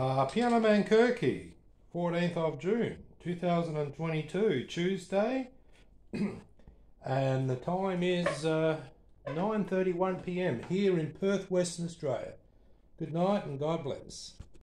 Uh, Piano Man Kirky, 14th of June 2022, Tuesday. and the time is uh, 9.31 pm here in Perth, Western Australia. Good night and God bless.